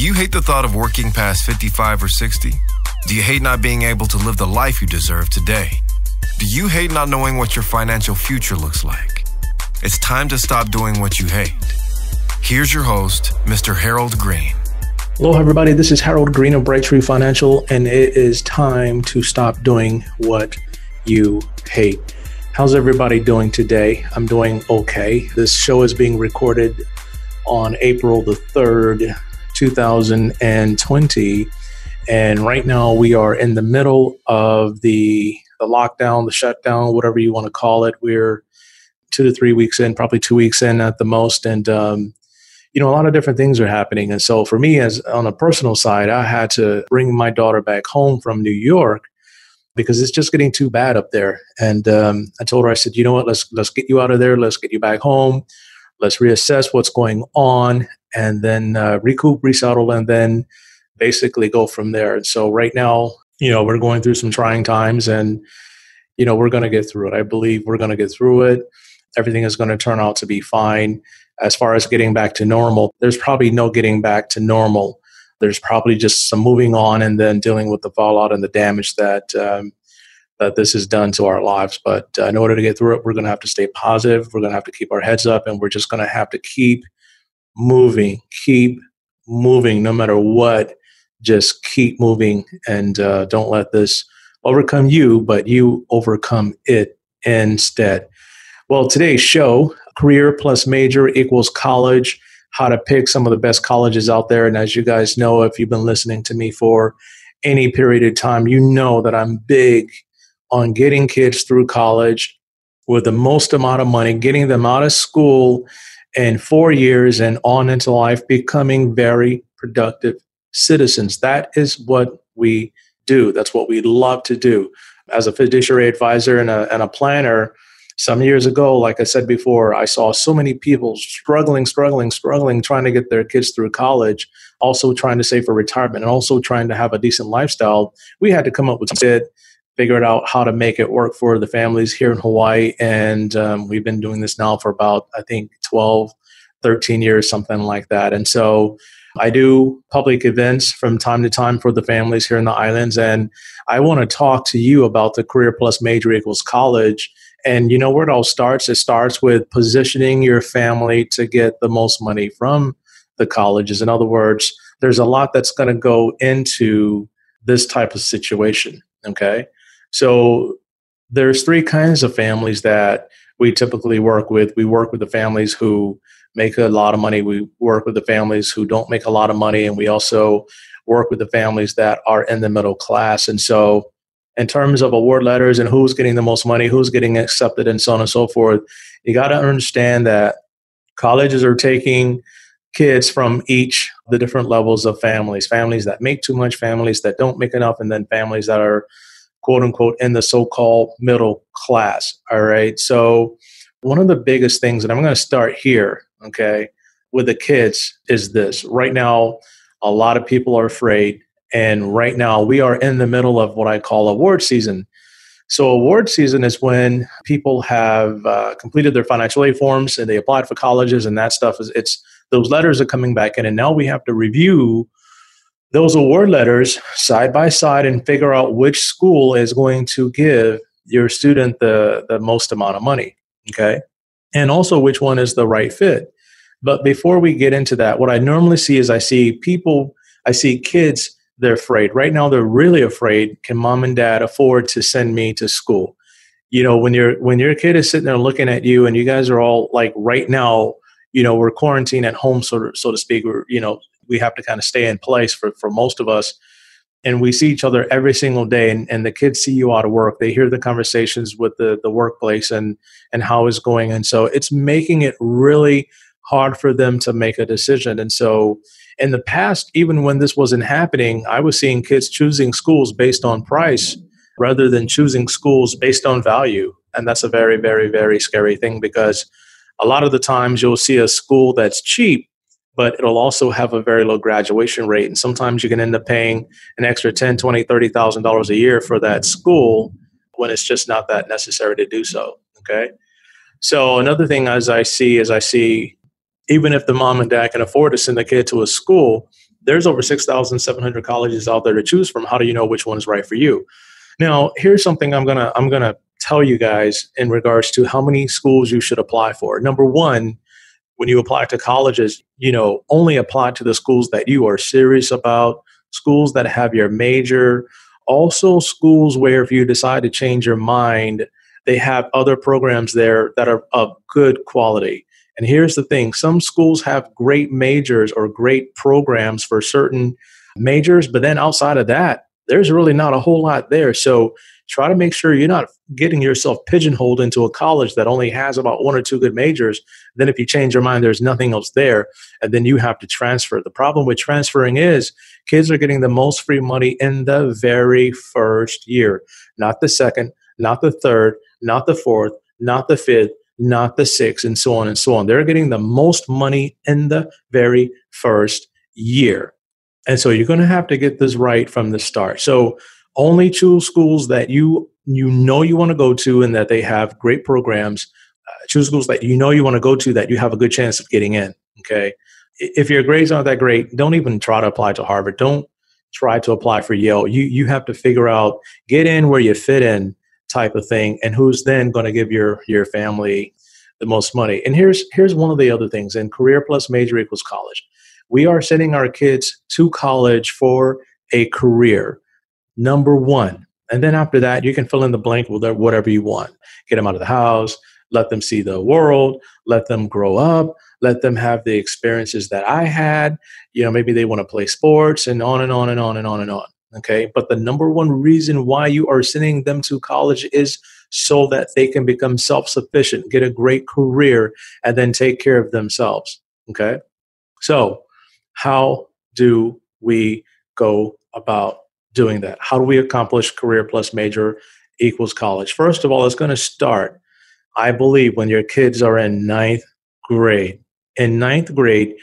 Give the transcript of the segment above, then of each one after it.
Do you hate the thought of working past 55 or 60? Do you hate not being able to live the life you deserve today? Do you hate not knowing what your financial future looks like? It's time to stop doing what you hate. Here's your host, Mr. Harold Green. Hello, everybody. This is Harold Green of Brightree Financial, and it is time to stop doing what you hate. How's everybody doing today? I'm doing okay. This show is being recorded on April the 3rd, 2020. And right now we are in the middle of the, the lockdown, the shutdown, whatever you want to call it. We're two to three weeks in, probably two weeks in at the most. And, um, you know, a lot of different things are happening. And so for me, as on a personal side, I had to bring my daughter back home from New York because it's just getting too bad up there. And um, I told her, I said, you know what, let's let's get you out of there. Let's get you back home. Let's reassess what's going on, and then uh, recoup, resettle, and then basically go from there. And so right now, you know, we're going through some trying times, and you know, we're going to get through it. I believe we're going to get through it. Everything is going to turn out to be fine as far as getting back to normal, there's probably no getting back to normal. There's probably just some moving on and then dealing with the fallout and the damage that um, that this has done to our lives. But uh, in order to get through it, we're going to have to stay positive. We're going to have to keep our heads up, and we're just going to have to keep moving, keep moving, no matter what. Just keep moving, and uh, don't let this overcome you, but you overcome it instead. Well, today's show, career plus major equals college, how to pick some of the best colleges out there. And as you guys know, if you've been listening to me for any period of time, you know that I'm big on getting kids through college with the most amount of money, getting them out of school in four years and on into life, becoming very productive citizens. That is what we do. That's what we love to do. As a fiduciary advisor and a, and a planner, some years ago, like I said before, I saw so many people struggling, struggling, struggling, trying to get their kids through college, also trying to save for retirement, and also trying to have a decent lifestyle. We had to come up with it, figured out how to make it work for the families here in Hawaii. And um, we've been doing this now for about, I think, 12, 13 years, something like that. And so I do public events from time to time for the families here in the islands. And I want to talk to you about the Career Plus Major Equals College and you know where it all starts? It starts with positioning your family to get the most money from the colleges. In other words, there's a lot that's going to go into this type of situation. Okay. So there's three kinds of families that we typically work with. We work with the families who make a lot of money. We work with the families who don't make a lot of money. And we also work with the families that are in the middle class. And so in terms of award letters and who's getting the most money, who's getting accepted, and so on and so forth. You got to understand that colleges are taking kids from each the different levels of families families that make too much families that don't make enough and then families that are quote unquote in the so-called middle class all right so one of the biggest things and i'm going to start here okay with the kids is this right now a lot of people are afraid and right now, we are in the middle of what I call award season. So, award season is when people have uh, completed their financial aid forms and they applied for colleges, and that stuff is it's those letters are coming back in, and now we have to review those award letters side by side and figure out which school is going to give your student the the most amount of money. Okay, and also which one is the right fit. But before we get into that, what I normally see is I see people, I see kids they're afraid. Right now, they're really afraid. Can mom and dad afford to send me to school? You know, when your when your kid is sitting there looking at you, and you guys are all like, right now, you know, we're quarantined at home, so to, so to speak. We're you know, we have to kind of stay in place for for most of us, and we see each other every single day. And, and the kids see you out of work. They hear the conversations with the the workplace and and how it's going, and so it's making it really hard for them to make a decision. And so in the past, even when this wasn't happening, I was seeing kids choosing schools based on price rather than choosing schools based on value. And that's a very, very, very scary thing because a lot of the times you'll see a school that's cheap, but it'll also have a very low graduation rate. And sometimes you can end up paying an extra 10, 20, $30,000 a year for that school when it's just not that necessary to do so. Okay. So another thing as I see is I see even if the mom and dad can afford to send the kid to a school, there's over 6,700 colleges out there to choose from. How do you know which one is right for you? Now, here's something I'm gonna I'm gonna tell you guys in regards to how many schools you should apply for. Number one, when you apply to colleges, you know, only apply to the schools that you are serious about, schools that have your major, also schools where if you decide to change your mind, they have other programs there that are of good quality. And here's the thing some schools have great majors or great programs for certain majors, but then outside of that, there's really not a whole lot there. So try to make sure you're not getting yourself pigeonholed into a college that only has about one or two good majors. Then, if you change your mind, there's nothing else there, and then you have to transfer. The problem with transferring is kids are getting the most free money in the very first year, not the second, not the third, not the fourth, not the fifth, not the sixth, and so on and so on. They're getting the most money in the very first year. And so you're going to have to get this right from the start. So only choose schools that you you know you want to go to and that they have great programs. Uh, choose schools that you know you want to go to that you have a good chance of getting in. Okay. If your grades aren't that great, don't even try to apply to Harvard. Don't try to apply for Yale. You you have to figure out get in where you fit in type of thing and who's then going to give your your family the most money. And here's here's one of the other things in career plus major equals college. We are sending our kids to college for a career. Number 1. And then after that, you can fill in the blank with whatever you want. Get them out of the house, let them see the world, let them grow up, let them have the experiences that I had. You know, maybe they want to play sports and on and on and on and on and on. Okay. But the number one reason why you are sending them to college is so that they can become self sufficient, get a great career, and then take care of themselves. Okay. So, how do we go about doing that? How do we accomplish career plus major equals college? First of all, it's going to start, I believe, when your kids are in ninth grade. In ninth grade,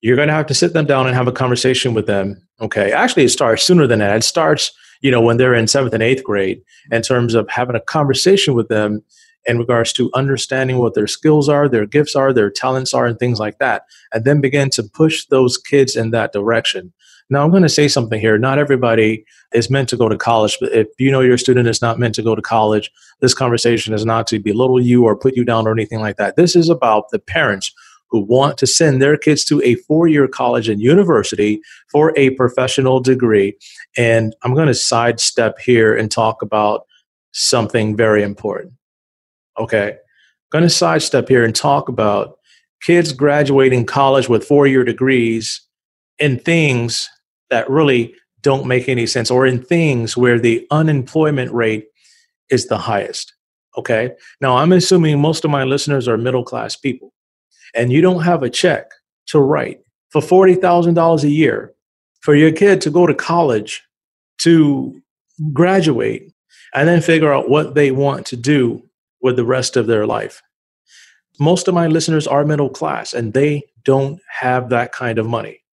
you're going to have to sit them down and have a conversation with them. Okay. Actually, it starts sooner than that. It starts, you know, when they're in seventh and eighth grade in terms of having a conversation with them in regards to understanding what their skills are, their gifts are, their talents are, and things like that. And then begin to push those kids in that direction. Now, I'm going to say something here. Not everybody is meant to go to college, but if you know your student is not meant to go to college, this conversation is not to belittle you or put you down or anything like that. This is about the parents who want to send their kids to a four year college and university for a professional degree. And I'm going to sidestep here and talk about something very important. Okay. Going to sidestep here and talk about kids graduating college with four year degrees in things that really don't make any sense or in things where the unemployment rate is the highest. Okay. Now, I'm assuming most of my listeners are middle class people and you don't have a check to write for $40,000 a year for your kid to go to college to graduate and then figure out what they want to do with the rest of their life. Most of my listeners are middle class and they don't have that kind of money.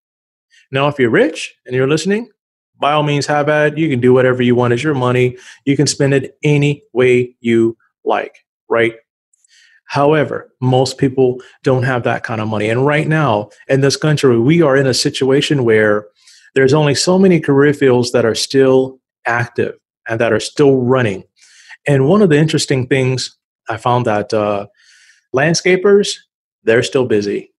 Now, if you're rich and you're listening, by all means, have at it. You can do whatever you want. It's your money. You can spend it any way you like, right? However, most people don't have that kind of money. And right now in this country, we are in a situation where there's only so many career fields that are still active and that are still running. And one of the interesting things I found that uh, landscapers, they're still busy.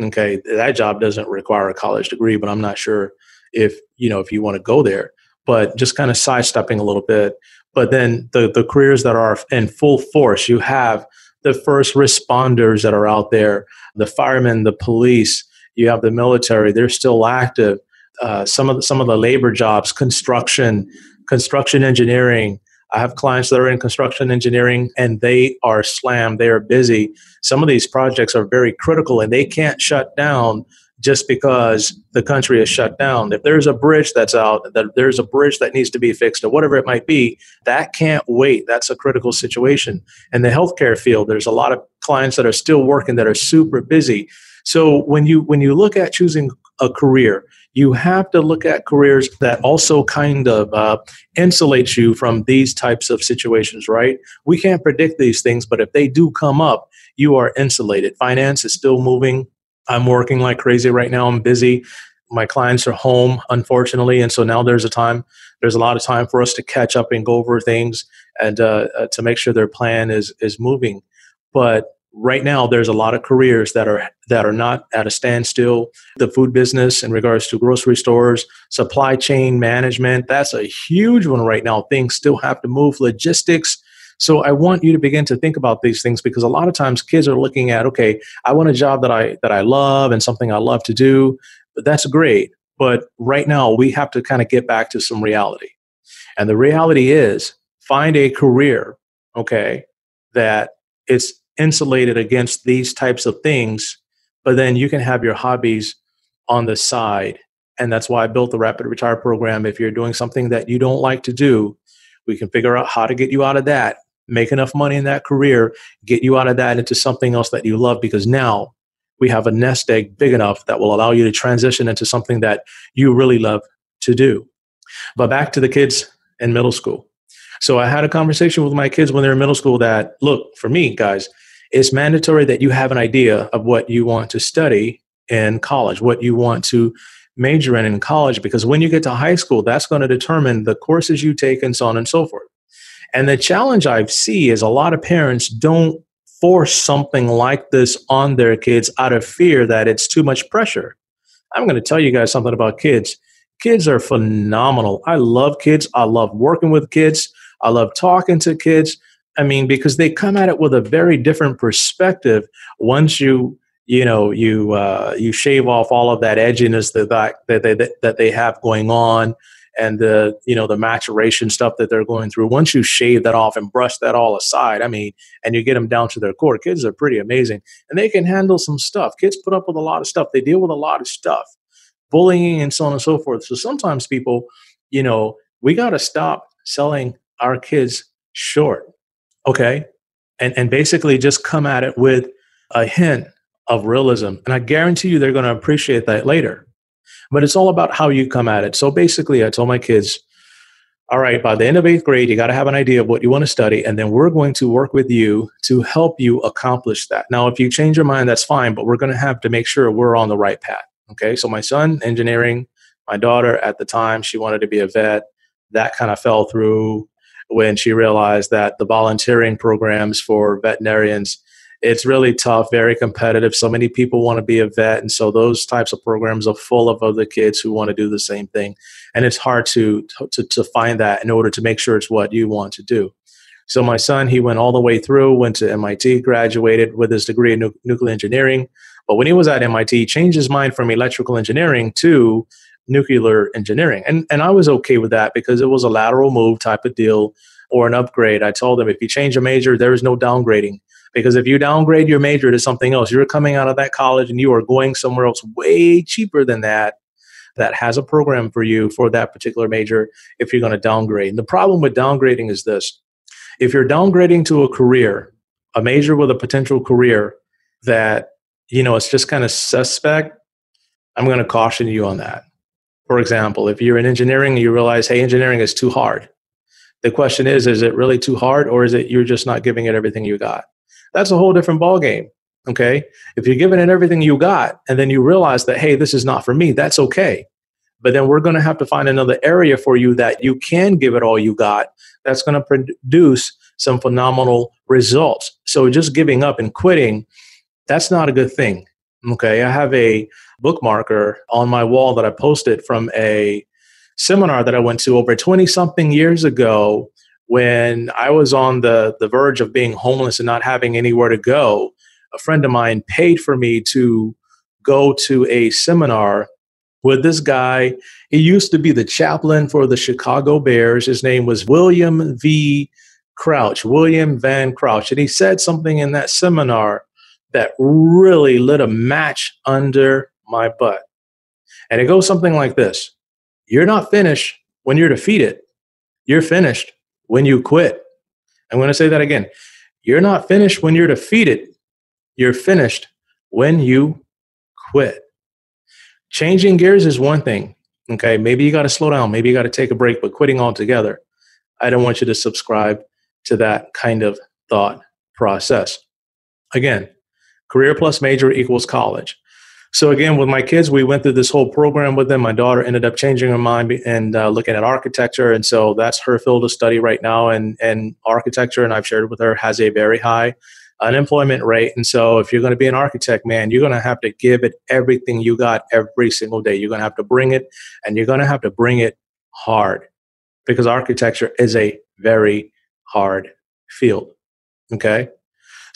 Okay, that job doesn't require a college degree, but I'm not sure if you know if you want to go there. But just kind of sidestepping a little bit. But then the the careers that are in full force, you have the first responders that are out there, the firemen, the police, you have the military, they're still active. Uh, some of the, some of the labor jobs, construction, construction engineering. I have clients that are in construction engineering and they are slammed. They are busy. Some of these projects are very critical and they can't shut down just because the country is shut down. If there's a bridge that's out, that there's a bridge that needs to be fixed, or whatever it might be, that can't wait. That's a critical situation. In the healthcare field, there's a lot of clients that are still working that are super busy. So when you when you look at choosing a career, you have to look at careers that also kind of uh, insulate you from these types of situations, right? We can't predict these things, but if they do come up, you are insulated. Finance is still moving I'm working like crazy right now. I'm busy. my clients are home, unfortunately, and so now there's a time. There's a lot of time for us to catch up and go over things and uh, uh, to make sure their plan is is moving. But right now, there's a lot of careers that are that are not at a standstill. The food business, in regards to grocery stores, supply chain management, that's a huge one right now. Things still have to move. Logistics. So I want you to begin to think about these things because a lot of times kids are looking at, okay, I want a job that I that I love and something I love to do, but that's great. But right now, we have to kind of get back to some reality. And the reality is find a career, okay, that is insulated against these types of things, but then you can have your hobbies on the side. And that's why I built the Rapid Retire program. If you're doing something that you don't like to do, we can figure out how to get you out of that, make enough money in that career, get you out of that into something else that you love because now we have a nest egg big enough that will allow you to transition into something that you really love to do. But back to the kids in middle school. So I had a conversation with my kids when they were in middle school that, look, for me, guys, it's mandatory that you have an idea of what you want to study in college, what you want to major in in college, because when you get to high school, that's going to determine the courses you take and so on and so forth. And the challenge I see is a lot of parents don't force something like this on their kids out of fear that it's too much pressure. I'm going to tell you guys something about kids. Kids are phenomenal. I love kids. I love working with kids. I love talking to kids. I mean, because they come at it with a very different perspective once you you know you uh, you shave off all of that edginess that that they that they have going on and the you know the maturation stuff that they're going through. Once you shave that off and brush that all aside i mean and you get them down to their core kids are pretty amazing and they can handle some stuff. Kids put up with a lot of stuff. They deal with a lot of stuff. Bullying and so on and so forth. So sometimes people you know we got to stop selling our kids short okay and and basically just come at it with a hint of realism and i guarantee you they're going to appreciate that later but it's all about how you come at it. So basically, I told my kids, all right, by the end of eighth grade, you got to have an idea of what you want to study, and then we're going to work with you to help you accomplish that. Now, if you change your mind, that's fine, but we're going to have to make sure we're on the right path. Okay, so my son, engineering, my daughter at the time, she wanted to be a vet. That kind of fell through when she realized that the volunteering programs for veterinarians it's really tough, very competitive. So many people want to be a vet, and so those types of programs are full of other kids who want to do the same thing, and it's hard to to to find that in order to make sure it's what you want to do. So my son, he went all the way through, went to MIT, graduated with his degree in nu- nuclear engineering. But when he was at MIT, he changed his mind from electrical engineering to nuclear engineering, and and I was okay with that because it was a lateral move type of deal or an upgrade. I told them if you change a major, there is no downgrading. Because if you downgrade your major to something else, you're coming out of that college and you are going somewhere else way cheaper than that that has a program for you for that particular major if you're going to downgrade. And the problem with downgrading is this if you're downgrading to a career, a major with a potential career that, you know, it's just kind of suspect, I'm going to caution you on that. For example, if you're in engineering you realize, hey, engineering is too hard. The question is, is it really too hard or is it you're just not giving it everything you got? that's a whole different ballgame. Okay. If you're giving it everything you got and then you realize that, hey, this is not for me, that's okay. But then we're going to have to find another area for you that you can give it all you got that's going to produce some phenomenal results. So just giving up and quitting, that's not a good thing. Okay. I have a bookmarker on my wall that I posted from a seminar that I went to over 20 something years ago when I was on the, the verge of being homeless and not having anywhere to go, a friend of mine paid for me to go to a seminar with this guy. He used to be the chaplain for the Chicago Bears. His name was William V. Crouch, William Van Crouch. And he said something in that seminar that really lit a match under my butt. And it goes something like this You're not finished when you're defeated, you're finished when you quit. I'm going to say that again. You're not finished when you're defeated. You're finished when you quit. Changing gears is one thing. Okay. Maybe you got to slow down. Maybe you got to take a break, but quitting altogether, I don't want you to subscribe to that kind of thought process. Again, career plus major equals college. So again, with my kids, we went through this whole program with them. My daughter ended up changing her mind and uh, looking at architecture, and so that's her field of study right now. And and architecture, and I've shared with her, has a very high unemployment rate. And so, if you're going to be an architect, man, you're going to have to give it everything you got every single day. You're going to have to bring it, and you're going to have to bring it hard, because architecture is a very hard field. Okay.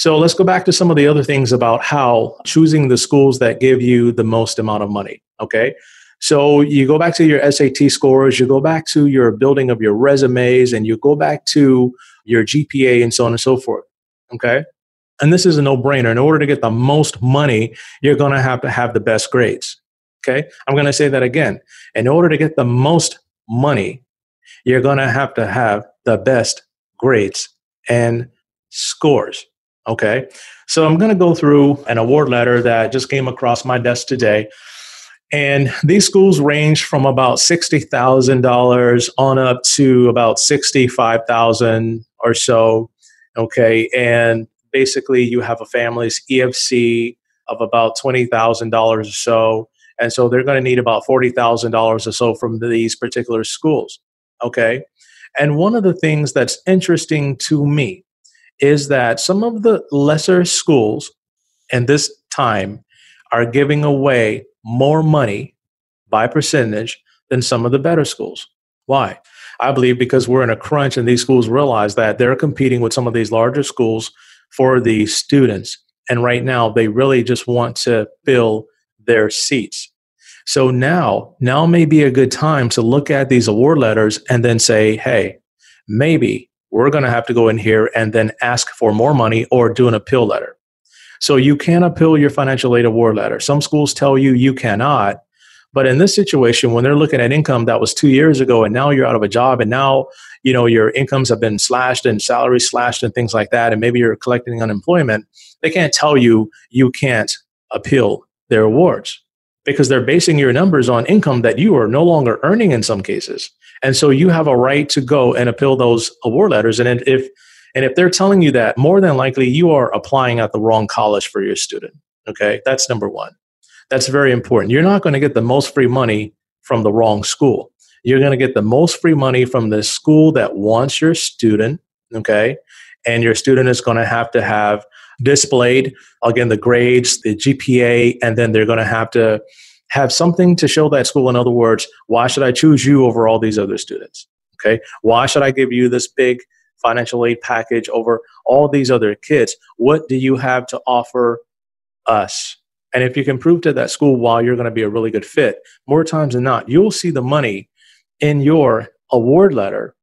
So let's go back to some of the other things about how choosing the schools that give you the most amount of money. Okay. So you go back to your SAT scores, you go back to your building of your resumes, and you go back to your GPA and so on and so forth. Okay. And this is a no brainer. In order to get the most money, you're going to have to have the best grades. Okay. I'm going to say that again. In order to get the most money, you're going to have to have the best grades and scores. Okay. So I'm going to go through an award letter that just came across my desk today. And these schools range from about $60,000 on up to about 65,000 or so. Okay. And basically you have a family's EFC of about $20,000 or so. And so they're going to need about $40,000 or so from these particular schools. Okay. And one of the things that's interesting to me is that some of the lesser schools in this time are giving away more money by percentage than some of the better schools. Why? I believe because we're in a crunch and these schools realize that they're competing with some of these larger schools for the students. And right now, they really just want to fill their seats. So now, now may be a good time to look at these award letters and then say, hey, maybe we're going to have to go in here and then ask for more money or do an appeal letter. So you can appeal your financial aid award letter. Some schools tell you you cannot. But in this situation, when they're looking at income that was two years ago and now you're out of a job and now, you know, your incomes have been slashed and salaries slashed and things like that, and maybe you're collecting unemployment, they can't tell you you can't appeal their awards because they're basing your numbers on income that you are no longer earning in some cases. And so you have a right to go and appeal those award letters. And if and if they're telling you that, more than likely you are applying at the wrong college for your student. Okay, that's number one. That's very important. You're not going to get the most free money from the wrong school. You're going to get the most free money from the school that wants your student. Okay, and your student is going to have to have displayed again the grades, the GPA, and then they're going to have to have something to show that school. In other words, why should I choose you over all these other students? Okay. Why should I give you this big financial aid package over all these other kids? What do you have to offer us? And if you can prove to that school why you're going to be a really good fit, more times than not, you'll see the money in your award letter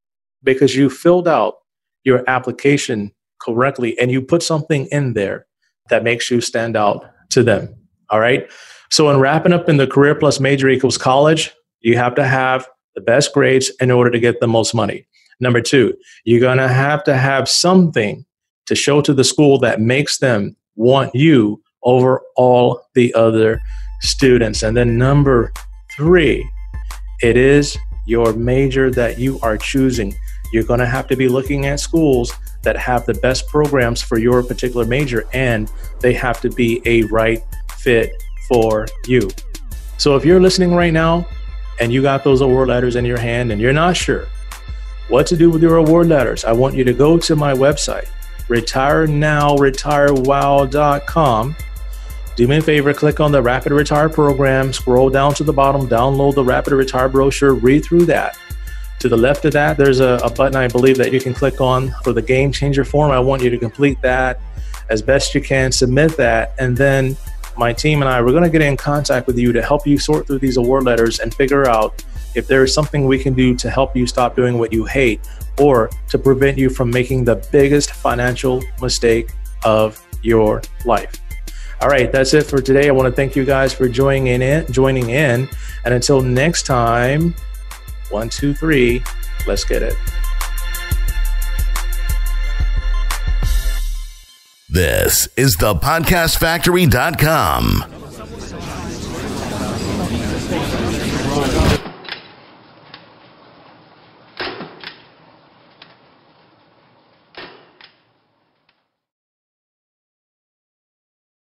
because you filled out your application correctly and you put something in there that makes you stand out to them. All right. So, in wrapping up in the career plus major equals college, you have to have the best grades in order to get the most money. Number two, you're going to have to have something to show to the school that makes them want you over all the other students. And then number three, it is your major that you are choosing. You're going to have to be looking at schools that have the best programs for your particular major, and they have to be a right fit for you. So if you're listening right now and you got those award letters in your hand and you're not sure what to do with your award letters, I want you to go to my website, retirenowretirewow.com. Do me a favor, click on the Rapid Retire program, scroll down to the bottom, download the Rapid Retire brochure, read through that. To the left of that, there's a, a button I believe that you can click on for the game changer form. I want you to complete that as best you can, submit that, and then my team and I, we're going to get in contact with you to help you sort through these award letters and figure out if there is something we can do to help you stop doing what you hate or to prevent you from making the biggest financial mistake of your life. All right, that's it for today. I want to thank you guys for joining in, joining in, and until next time, one, two, three, let's get it. This is the podcastfactory.com.